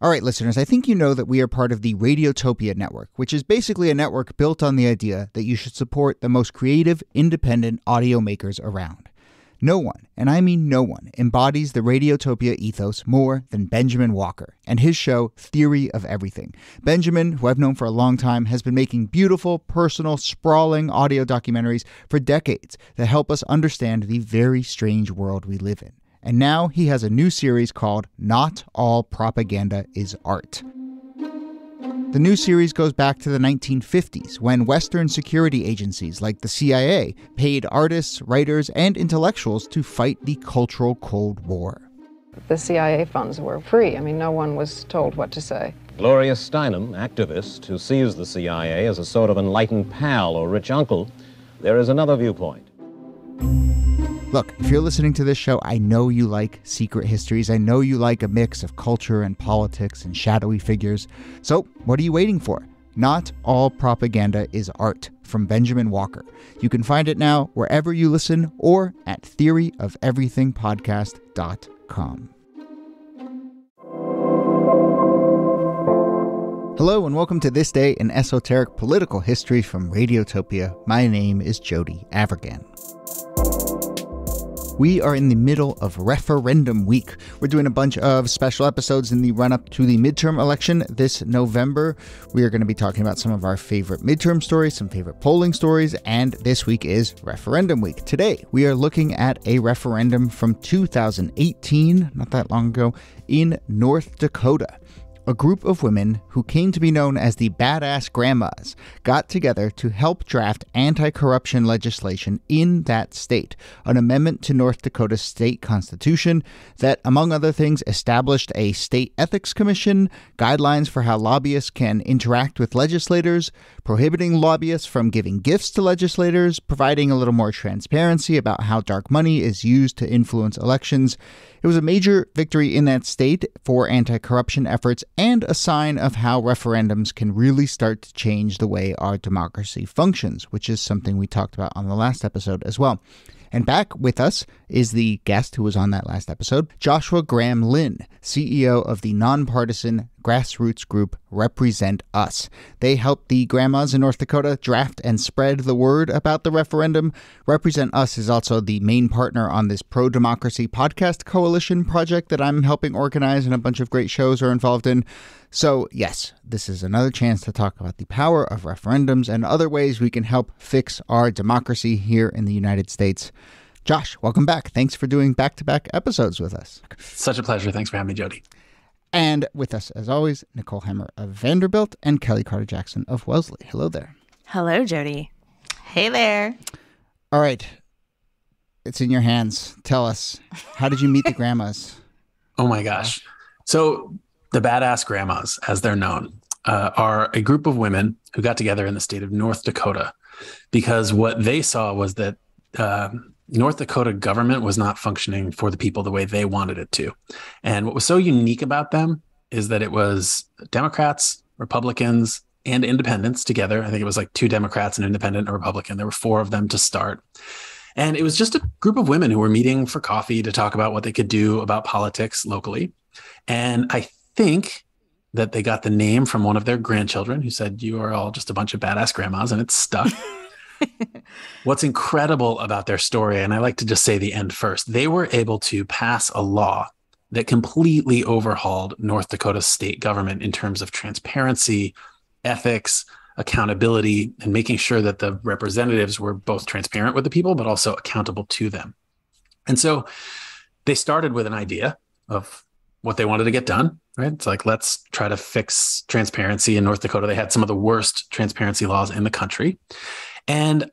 All right, listeners, I think you know that we are part of the Radiotopia Network, which is basically a network built on the idea that you should support the most creative, independent audio makers around. No one, and I mean no one, embodies the Radiotopia ethos more than Benjamin Walker and his show Theory of Everything. Benjamin, who I've known for a long time, has been making beautiful, personal, sprawling audio documentaries for decades that help us understand the very strange world we live in. And now he has a new series called Not All Propaganda is Art. The new series goes back to the 1950s when Western security agencies like the CIA paid artists, writers, and intellectuals to fight the cultural Cold War. The CIA funds were free. I mean, no one was told what to say. Gloria Steinem, activist who sees the CIA as a sort of enlightened pal or rich uncle, there is another viewpoint. Look, if you're listening to this show, I know you like secret histories. I know you like a mix of culture and politics and shadowy figures. So, what are you waiting for? Not all propaganda is art from Benjamin Walker. You can find it now wherever you listen or at theoryofeverythingpodcast.com. Hello and welcome to This Day in Esoteric Political History from Radiotopia. My name is Jody Avirgan. We are in the middle of referendum week. We're doing a bunch of special episodes in the run up to the midterm election this November. We are going to be talking about some of our favorite midterm stories, some favorite polling stories, and this week is referendum week. Today, we are looking at a referendum from 2018, not that long ago, in North Dakota a group of women who came to be known as the Badass Grandmas got together to help draft anti corruption legislation in that state, an amendment to North Dakota's state constitution that, among other things, established a state ethics commission, guidelines for how lobbyists can interact with legislators, prohibiting lobbyists from giving gifts to legislators, providing a little more transparency about how dark money is used to influence elections. It was a major victory in that state for anti corruption efforts and a sign of how referendums can really start to change the way our democracy functions, which is something we talked about on the last episode as well. And back with us is the guest who was on that last episode, Joshua Graham Lynn, CEO of the nonpartisan grassroots group Represent Us. They help the grandmas in North Dakota draft and spread the word about the referendum. Represent Us is also the main partner on this pro democracy podcast coalition project that I'm helping organize and a bunch of great shows are involved in. So, yes, this is another chance to talk about the power of referendums and other ways we can help fix our democracy here in the United States. Josh, welcome back. Thanks for doing back to back episodes with us. Such a pleasure. Thanks for having me, Jody. And with us, as always, Nicole Hemmer of Vanderbilt and Kellie Carter Jackson of Wellesley. Hello there. Hello, Jody. Hey there. All right. It's in your hands. Tell us, how did you meet the grandmas? Oh my gosh. So, the Badass Grandmas, as they're known, uh, are a group of women who got together in the state of North Dakota because what they saw was that uh, North Dakota government was not functioning for the people the way they wanted it to. And what was so unique about them is that it was Democrats, Republicans, and independents together. I think it was like two Democrats, an independent, a Republican. There were four of them to start. And it was just a group of women who were meeting for coffee to talk about what they could do about politics locally. And I think that they got the name from one of their grandchildren who said, You are all just a bunch of badass grandmas, and it's stuck. What's incredible about their story, and I like to just say the end first, they were able to pass a law that completely overhauled North Dakota state government in terms of transparency, ethics, accountability, and making sure that the representatives were both transparent with the people, but also accountable to them. And so they started with an idea of what they wanted to get done, right? It's like, let's try to fix transparency in North Dakota. They had some of the worst transparency laws in the country. And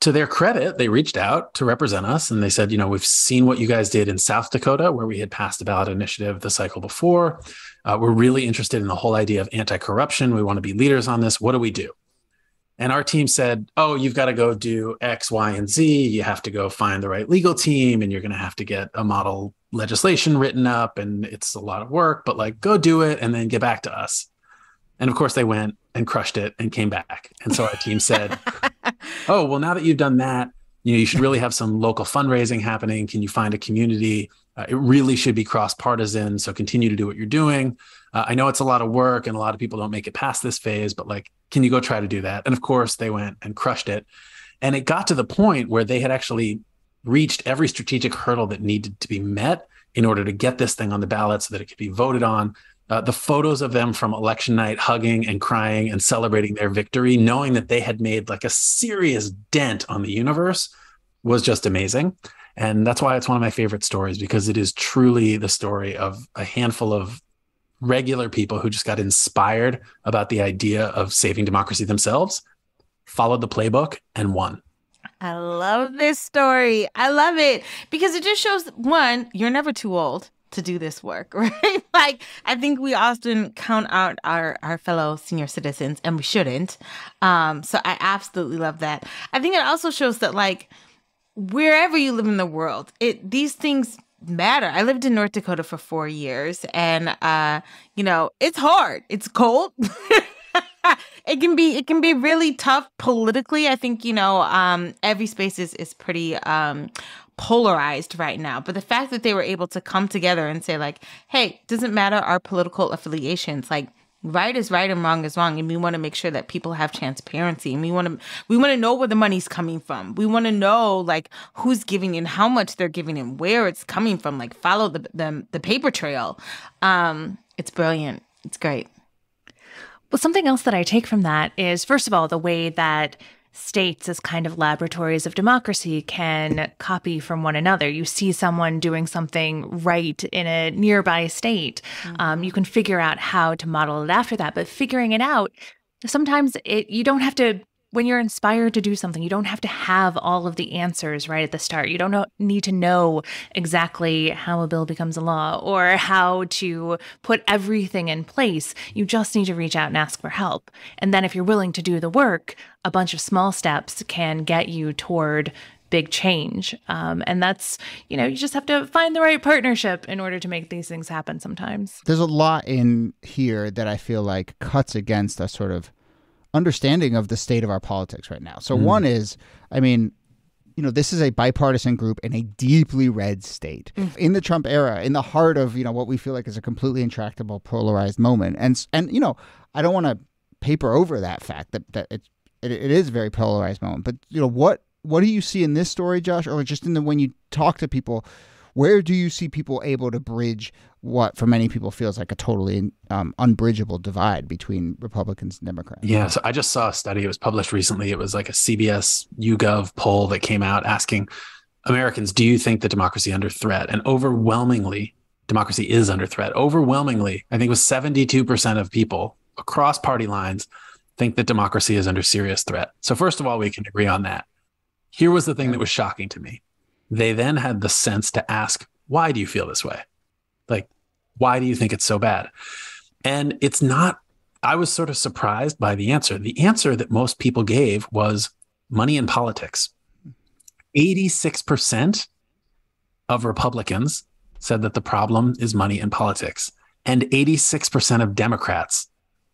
to their credit, they reached out to represent us and they said, you know, we've seen what you guys did in South Dakota, where we had passed a ballot initiative the cycle before. Uh, we're really interested in the whole idea of anti corruption. We want to be leaders on this. What do we do? And our team said, oh, you've got to go do X, Y, and Z. You have to go find the right legal team and you're going to have to get a model legislation written up and it's a lot of work, but like go do it and then get back to us. And of course, they went and crushed it and came back. And so our team said, oh, well, now that you've done that, you know, you should really have some local fundraising happening. Can you find a community Uh, it really should be cross partisan. So continue to do what you're doing. Uh, I know it's a lot of work and a lot of people don't make it past this phase, but like, can you go try to do that? And of course, they went and crushed it. And it got to the point where they had actually reached every strategic hurdle that needed to be met in order to get this thing on the ballot so that it could be voted on. Uh, the photos of them from election night hugging and crying and celebrating their victory, knowing that they had made like a serious dent on the universe, was just amazing. And that's why it's one of my favorite stories because it is truly the story of a handful of regular people who just got inspired about the idea of saving democracy themselves, followed the playbook, and won. I love this story. I love it because it just shows one, you're never too old to do this work, right? like I think we often count out our our fellow senior citizens and we shouldn't. Um so I absolutely love that. I think it also shows that like wherever you live in the world, it these things matter. I lived in North Dakota for 4 years and uh you know, it's hard. It's cold. it can be it can be really tough politically. I think, you know, um every space is is pretty um polarized right now. But the fact that they were able to come together and say, like, hey, doesn't matter our political affiliations, like right is right and wrong is wrong and we want to make sure that people have transparency and we want to we want to know where the money's coming from. We want to know like who's giving and how much they're giving and where it's coming from like follow the the, the paper trail. Um it's brilliant. It's great. Well something else that i take from that is first of all the way that states as kind of laboratories of democracy can copy from one another. You see someone doing something right in a nearby state, mm-hmm. um, you can figure out how to model it after that. But figuring it out, sometimes it you don't have to when you're inspired to do something, you don't have to have all of the answers right at the start. You don't know, need to know exactly how a bill becomes a law or how to put everything in place. You just need to reach out and ask for help. And then, if you're willing to do the work, a bunch of small steps can get you toward big change. Um, and that's, you know, you just have to find the right partnership in order to make these things happen sometimes. There's a lot in here that I feel like cuts against a sort of understanding of the state of our politics right now. So, mm. one is, I mean, you know, this is a bipartisan group in a deeply red state. Mm. In the Trump era, in the heart of, you know, what we feel like is a completely intractable, polarized moment. And, and you know, I don't want to paper over that fact that, that it, it, it is a very polarized moment. But, you know, what, what do you see in this story, Josh, or just in the when you talk to people? Where do you see people able to bridge what, for many people, feels like a totally um, unbridgeable divide between Republicans and Democrats? Yeah, so I just saw a study. It was published recently. It was like a CBS YouGov poll that came out asking Americans, do you think that democracy under threat? And overwhelmingly, democracy is under threat. Overwhelmingly, I think it was 72% of people across party lines think that democracy is under serious threat. So, first of all, we can agree on that. Here was the thing that was shocking to me they then had the sense to ask, why do you feel this way? Why do you think it's so bad? And it's not, I was sort of surprised by the answer. The answer that most people gave was money in politics. 86% of Republicans said that the problem is money in politics. And 86% of Democrats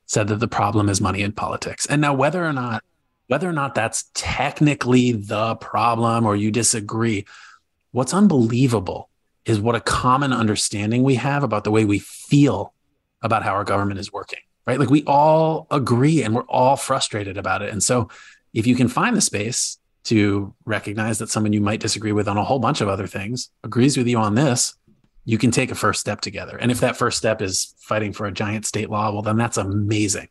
said that the problem is money in politics. And now, whether or not whether or not that's technically the problem or you disagree, what's unbelievable is what a common understanding we have about the way we feel about how our government is working, right? Like we all agree and we're all frustrated about it. And so if you can find the space to recognize that someone you might disagree with on a whole bunch of other things agrees with you on this, you can take a first step together. And if that first step is fighting for a giant state law, well, then that's amazing.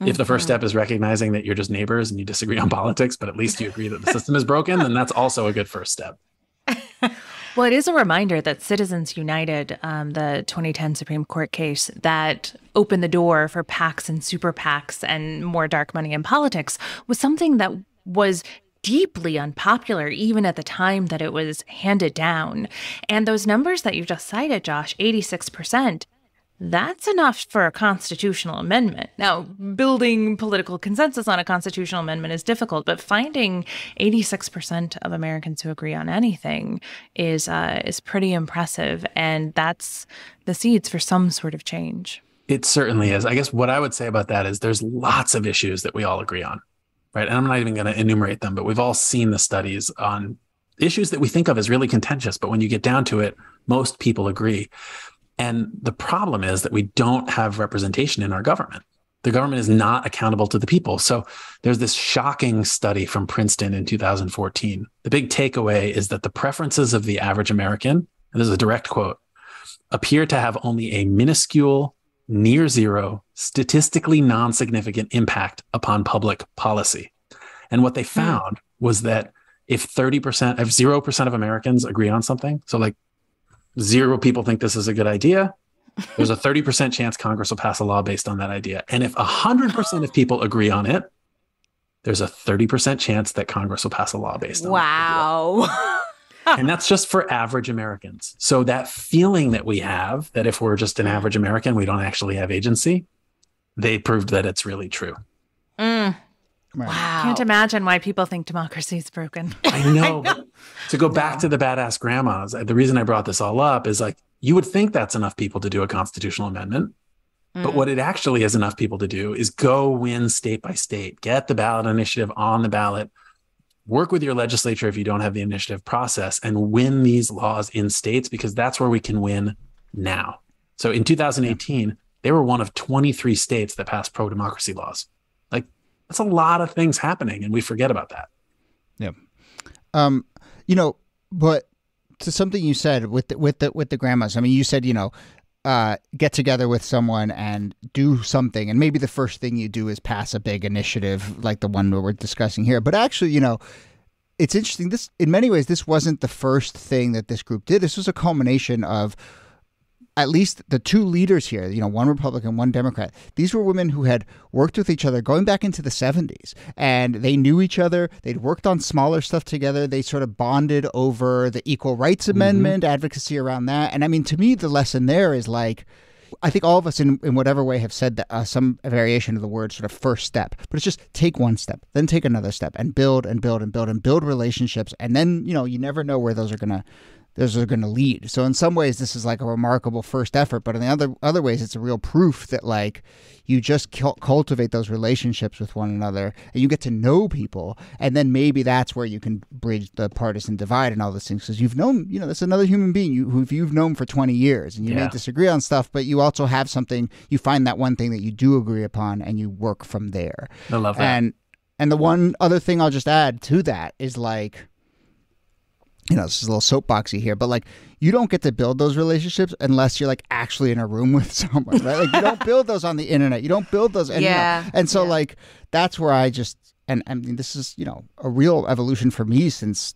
Mm-hmm. If the first step is recognizing that you're just neighbors and you disagree on politics, but at least you agree that the system is broken, then that's also a good first step. well, it is a reminder that Citizens United, um, the 2010 Supreme Court case that opened the door for PACs and super PACs and more dark money in politics, was something that was deeply unpopular even at the time that it was handed down. And those numbers that you just cited, Josh, 86%, that's enough for a constitutional amendment. Now, building political consensus on a constitutional amendment is difficult, but finding 86% of Americans who agree on anything is uh, is pretty impressive, and that's the seeds for some sort of change. It certainly is. I guess what I would say about that is there's lots of issues that we all agree on, right? And I'm not even going to enumerate them, but we've all seen the studies on issues that we think of as really contentious, but when you get down to it, Most people agree. And the problem is that we don't have representation in our government. The government is not accountable to the people. So there's this shocking study from Princeton in 2014. The big takeaway is that the preferences of the average American, and this is a direct quote, appear to have only a minuscule, near zero, statistically non significant impact upon public policy. And what they Hmm. found was that if 30%, if 0% of Americans agree on something, so like zero people think this is a good idea, there's a 30% chance Congress will pass a law based on that idea. And if 100% of people agree on it, there's a 30% chance that Congress will pass a law based on that idea Wow. and that's just for average Americans. So that feeling that we have that if we're just an mm. average American, we don't actually have agency, they proved that it's really true. Right. wow. Can't imagine why people think democracy is broken. I know. but To go back to the badass grandmas, the reason I brought this all up is like you would think that's enough people to do a constitutional amendment. But Mm. what it actually is enough people to do is go win state by state, get the ballot initiative on the ballot, work with your legislature if you don't have the initiative process, and win these laws in states because that's where we can win now. So in 2018, they were one of 23 states that passed pro democracy laws. That's a lot of things happening, and we forget about that. yeah Um, you know, but to something you said with the, with the with the grandmas. I mean, you said you know, uh, get together with someone and do something, and maybe the first thing you do is pass a big initiative like the one we're discussing here. But actually, you know. It's interesting. This, in many ways, this wasn't the first thing that this group did. This was a culmination of at least the two leaders here, you know, one Republican, one Democrat, these were women who had worked with each other going back into the 70s. And they knew each other. They'd worked on smaller stuff together. They sort of bonded over the Equal Rights Amendment, advocacy around that. And I mean, to me, the lesson there is like, I think all of us in, in whatever way have said that uh, some variation of the word sort of first step, but it's just take one step, then take another step and build and build and build and build relationships. And then, you know, you never know where those are going to those are going to lead. So in some ways, this is like a remarkable first effort, but in the other other ways, it's a real proof that like you just cultivate those relationships with one another, and you get to know people, and then maybe that's where you can bridge the partisan divide and all those things because you've known, you know, that's another human being you who you've known for twenty years, and you may disagree on stuff, but you also have something you find that one thing that you do agree upon, and you work from there. I love that. And and the one other thing I'll just add to that is like, you know, this is a little soapboxy here, but like, you don't get to build those relationships unless you're like actually in a room with someone, right? Like, you don't build those on the internet. You don't build those. And, you know, Yeah, and so yeah. like, that's where I just and I mean, this is you know a real evolution for me since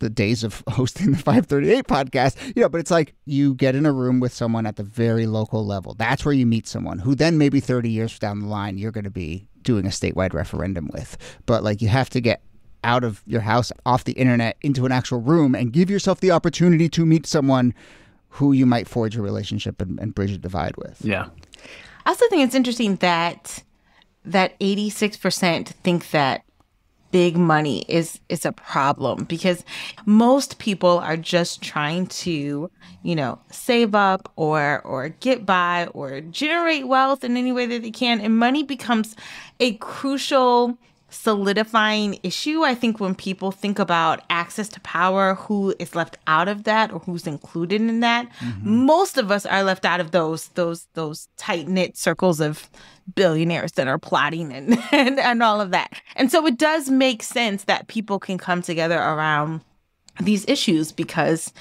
the days of hosting the 538 podcast, you know, but it's like you get in a room with someone at the very local level. That's where you meet someone who then maybe 30 years down the line you're going to be doing a statewide referendum with. But like you have to get out of your house, off the internet, into an actual room and give yourself the opportunity to meet someone who you might forge a relationship and, and bridge a divide with. yeah. I also think it's interesting that that 86% think that big money is is a problem because most people are just trying to, you know, save up or or get by or generate wealth in any way that they can and money becomes a crucial solidifying issue i think when people think about access to power who is left out of that or who's included in that. Mm-hmm. Most of us are left out of those those those tight knit circles of billionaires that are plotting and, and and all of that. And so it does make sense that people can come together around these issues because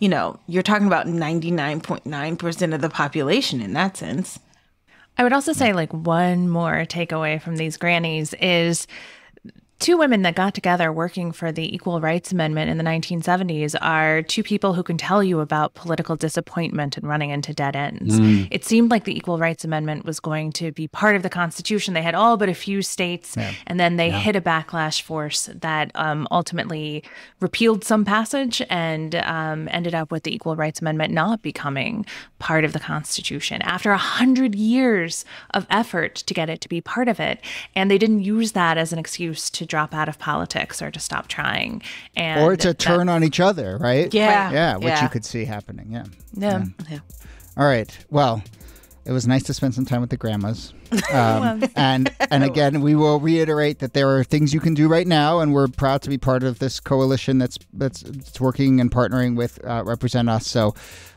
you know you're talking about 99.9% of the population in that sense I would also say, like, one more takeaway from these grannies is two women that got together working for the Equal Rights Amendment in the 1970s are two people who can tell you about political disappointment and running into dead ends. It seemed like the Equal Rights Amendment was going to be part of the Constitution. They had all but a few states, and then they hit a backlash force that um, ultimately repealed some passage and um, ended up with the Equal Rights Amendment not becoming part of the Constitution after a hundred years of effort to get it to be part of it. And they didn't use that as an excuse to drop out of politics or to stop trying. And Or to turn on each other, right? Yeah. Yeah, which Yeah. you could see happening. Yeah. Yeah. yeah. All right. Well, It was nice to spend some time with the grandmas. Um, and and again, we will reiterate that there are things you can do right now, and we're proud to be part of this coalition that's that's, that's working and partnering with uh, Represent Us. So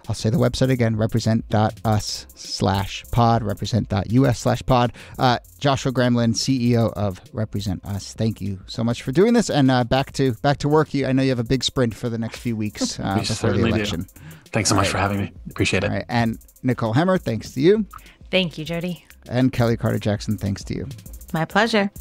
I'll say the website again: represent.us slash pod, represent.us slash pod. Uh, Joshua Graham Lynn, CEO of Represent Us. Thank you so much for doing this, and uh, back to back to work. You, I know you have a big sprint for the next few weeks uh, before the election. Do. Thanks so much right. for having me. Appreciate it. Right. And Nicole Hemmer, thanks to you. Thank you, Jody. And Kellie Carter Jackson, thanks to you. My pleasure.